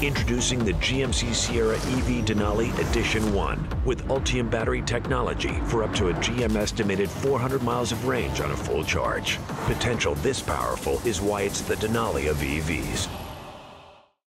Introducing the GMC Sierra EV Denali Edition 1 with Ultium battery technology for up to a GM estimated 400 miles of range on a full charge. Potential this powerful is why it's the Denali of EVs.